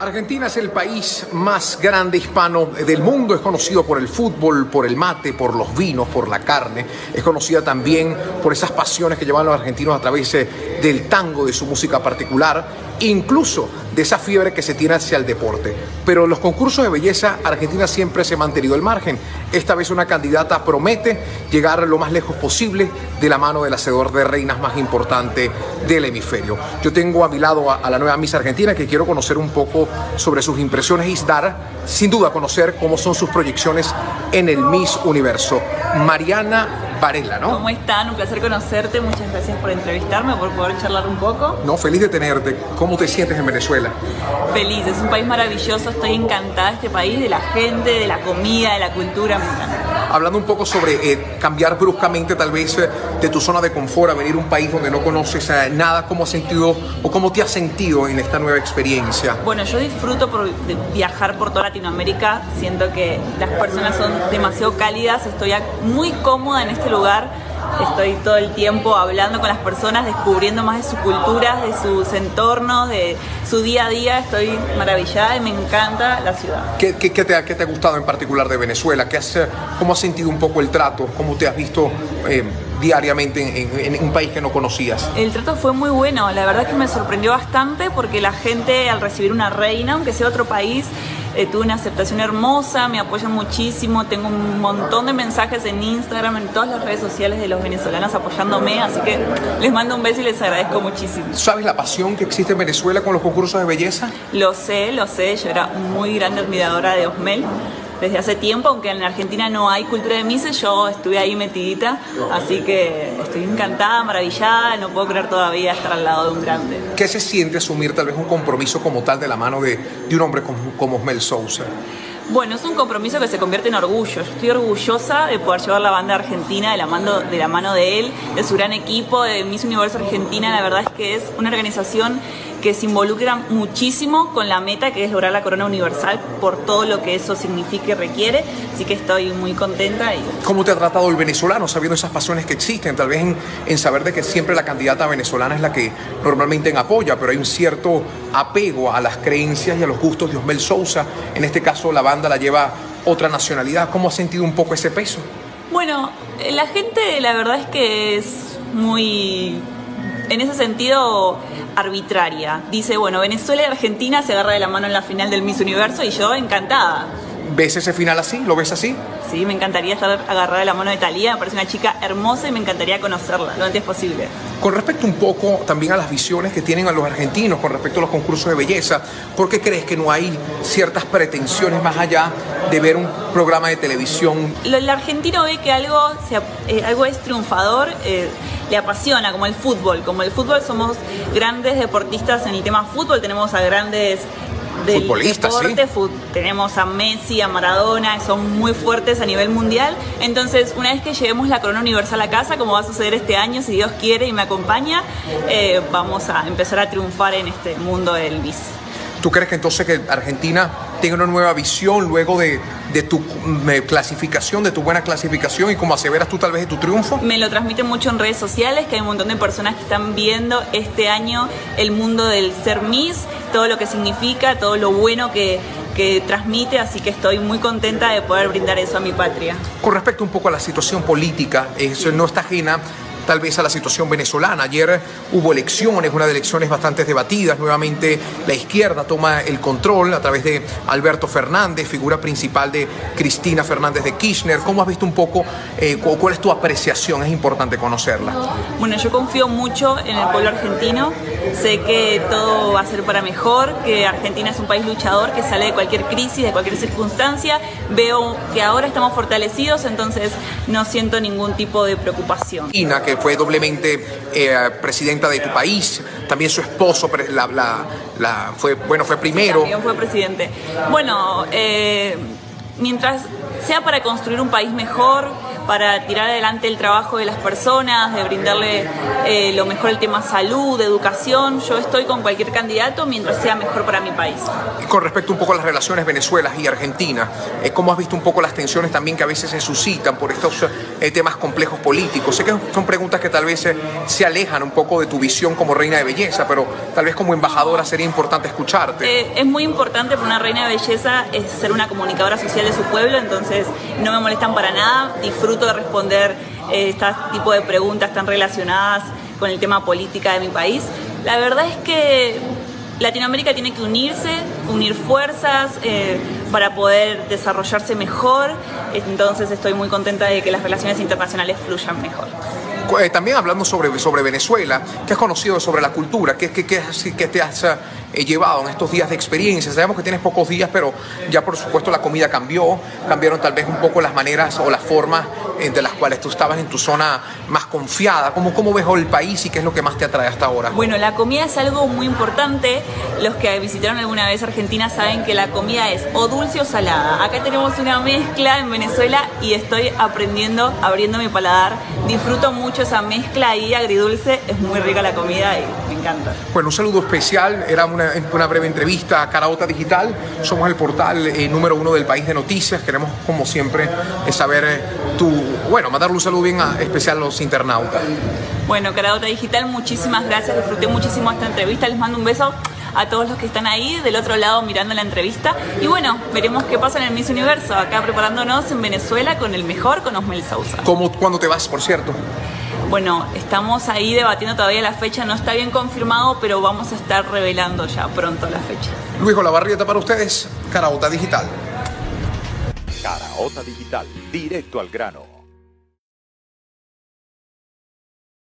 Argentina es el país más grande hispano del mundo, es conocido por el fútbol, por el mate, por los vinos, por la carne, es conocida también por esas pasiones que llevan los argentinos a través eh, del tango, de su música particular, incluso de esa fiebre que se tiene hacia el deporte. Pero en los concursos de belleza, Argentina siempre se ha mantenido al margen. Esta vez una candidata promete llegar lo más lejos posible de la mano del hacedor de reinas más importante del hemisferio. Yo tengo a mi lado a, la nueva Miss Argentina que quiero conocer un poco sobre sus impresiones y dar, sin duda, conocer cómo son sus proyecciones en el Miss Universo. Mariana Varela, ¿no? ¿Cómo están? Un placer conocerte. Muchas gracias por entrevistarme, por poder charlar un poco. No, feliz de tenerte. ¿Cómo te sientes en Venezuela? Feliz, es un país maravilloso. Estoy encantada de este país, de la gente, de la comida, de la cultura. Me encanta. Hablando un poco sobre eh, cambiar bruscamente, tal vez, eh, de tu zona de confort a venir a un país donde no conoces eh, nada, ¿cómo has sentido o cómo te has sentido en esta nueva experiencia? Bueno, yo disfruto por viajar por toda Latinoamérica. Siento que las personas son demasiado cálidas. Estoy muy cómoda en este lugar. Estoy todo el tiempo hablando con las personas, descubriendo más de sus culturas, de sus entornos, de su día a día. Estoy maravillada y me encanta la ciudad. ¿Qué, te, ha, te, ha gustado en particular de Venezuela? ¿Qué has, ¿Cómo has sentido un poco el trato? ¿Cómo te has visto eh, diariamente en, en, un país que no conocías? El trato fue muy bueno. La verdad es que me sorprendió bastante porque la gente al recibir una reina, aunque sea otro país, eh, tuve una aceptación hermosa, me apoyan muchísimo, tengo un montón de mensajes en Instagram, en todas las redes sociales de los venezolanos apoyándome, así que les mando un beso y les agradezco muchísimo. ¿Sabes la pasión que existe en Venezuela con los concursos de belleza? Lo sé, lo sé, yo era muy grande admiradora de Osmel desde hace tiempo, aunque en Argentina no hay cultura de mises, yo estuve ahí metidita, así que estoy encantada, maravillada, no puedo creer todavía estar al lado de un grande. ¿Qué se siente asumir tal vez un compromiso como tal de la mano de, de un hombre como, como Osmel Sousa? Bueno, es un compromiso que se convierte en orgullo. Yo estoy orgullosa de poder llevar la banda argentina de la, mano, de la mano de él, de su gran equipo, de Miss Universo Argentina. La verdad es que es una organización que se involucra muchísimo con la meta que es lograr la corona universal por todo lo que eso significa y requiere. Así que estoy muy contenta. Y... ¿Cómo te ha tratado el venezolano sabiendo esas pasiones que existen? Tal vez en, saber de que siempre la candidata venezolana es la que normalmente en apoya, pero hay un cierto apego a las creencias y a los gustos de Osmel Sousa. En este caso la banda la lleva otra nacionalidad. ¿Cómo ha sentido un poco ese peso? Bueno, la gente la verdad es que es muy en ese sentido arbitraria. Dice, bueno, Venezuela y Argentina se agarra de la mano en la final del Miss Universo y yo encantada. ¿Ves ese final así? ¿Lo ves así? Sí, me encantaría estar agarrada de la mano de Talía, me parece una chica hermosa y me encantaría conocerla lo antes posible. Con respecto un poco también a las visiones que tienen a los argentinos con respecto a los concursos de belleza, ¿por qué crees que no hay ciertas pretensiones más allá de ver un programa de televisión? El argentino ve que algo, eh, algo es triunfador. Eh, le apasiona, como el fútbol. Como el fútbol somos grandes deportistas en el tema fútbol, tenemos a grandes del deporte, tenemos a Messi, a Maradona, son muy fuertes a nivel mundial. Entonces, una vez que llevemos la corona universal a casa, como va a suceder este año, si Dios quiere y me acompaña, eh, vamos a empezar a triunfar en este mundo del bis. ¿Tú crees que entonces que Argentina tenga una nueva visión luego de, tu clasificación, de tu buena clasificación y como aseveras tú tal vez de tu triunfo? Me lo transmiten mucho en redes sociales, que hay un montón de personas que están viendo este año el mundo del ser Miss, todo lo que significa, todo lo bueno que, que transmite, así que estoy muy contenta de poder brindar eso a mi patria. Con respecto un poco a la situación política, eso no está ajena tal vez a la situación venezolana. Ayer hubo elecciones, una de elecciones bastante debatidas. Nuevamente la izquierda toma el control a través de Alberto Fernández, figura principal de Cristina Fernández de Kirchner. ¿Cómo has visto un poco, eh, cuál es tu apreciación? Es importante conocerla. Bueno, yo confío mucho en el pueblo argentino. Sé que todo va a ser para mejor, que Argentina es un país luchador que sale de cualquier crisis, de cualquier circunstancia. Veo que ahora estamos fortalecidos, entonces no siento ningún tipo de preocupación. Ina, que fue doblemente eh, presidenta de tu país, también su esposo la, fue, bueno, fue primero. También fue presidente. Bueno, eh, mientras sea para construir un país mejor, para tirar adelante el trabajo de las personas, de brindarle eh, lo mejor el tema salud, educación. Yo estoy con cualquier candidato mientras sea mejor para mi país. Y con respecto un poco a las relaciones Venezuela y Argentina, eh, ¿cómo has visto un poco las tensiones también que a veces se suscitan por estos eh, temas complejos políticos? Sé que son preguntas que tal vez se alejan un poco de tu visión como reina de belleza, pero tal vez como embajadora sería importante escucharte. es muy importante para una reina de belleza es ser una comunicadora social de su pueblo, entonces no me molestan para nada, disfruto de responder eh, este tipo de preguntas tan relacionadas con el tema política de mi país. La verdad es que Latinoamérica tiene que unirse, unir fuerzas eh, para poder desarrollarse mejor, entonces estoy muy contenta de que las relaciones internacionales fluyan mejor. Eh, también hablando sobre, sobre Venezuela, ¿qué has conocido sobre la cultura? ¿Qué, qué, qué, te has eh, llevado en estos días de experiencia? Sabemos que tienes pocos días, pero ya por supuesto la comida cambió, cambiaron tal vez un poco las maneras o las formas entre las cuales tú estabas en tu zona más confiada. ¿Cómo, cómo ves el país y qué es lo que más te atrae hasta ahora? Bueno, la comida es algo muy importante. Los que visitaron alguna vez Argentina saben que la comida es o dulce o salada. Acá tenemos una mezcla en Venezuela y estoy aprendiendo, abriendo mi paladar. Disfruto mucho esa mezcla ahí agridulce. Es muy rica la comida y me encanta. Bueno, un saludo especial. Era una, una breve entrevista a Caraota Digital. Somos el portal eh, número uno del país de noticias. Queremos, como siempre, eh, saber eh, tu bueno, mandarle un saludo bien especial a los internautas. Bueno, Caradota Digital, muchísimas gracias, disfruté muchísimo esta entrevista, les mando un beso a todos los que están ahí del otro lado mirando la entrevista. Y bueno, veremos qué pasa en el Miss Universo, acá preparándonos en Venezuela con el mejor, con Osmel Sousa. ¿Cómo, ¿Cuándo te vas, por cierto? Bueno, estamos ahí debatiendo todavía la fecha, no está bien confirmado, pero vamos a estar revelando ya pronto la fecha. Luis Olavarrieta para ustedes, Caraota Digital. Caraota Digital, directo al grano.